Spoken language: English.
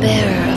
bearer.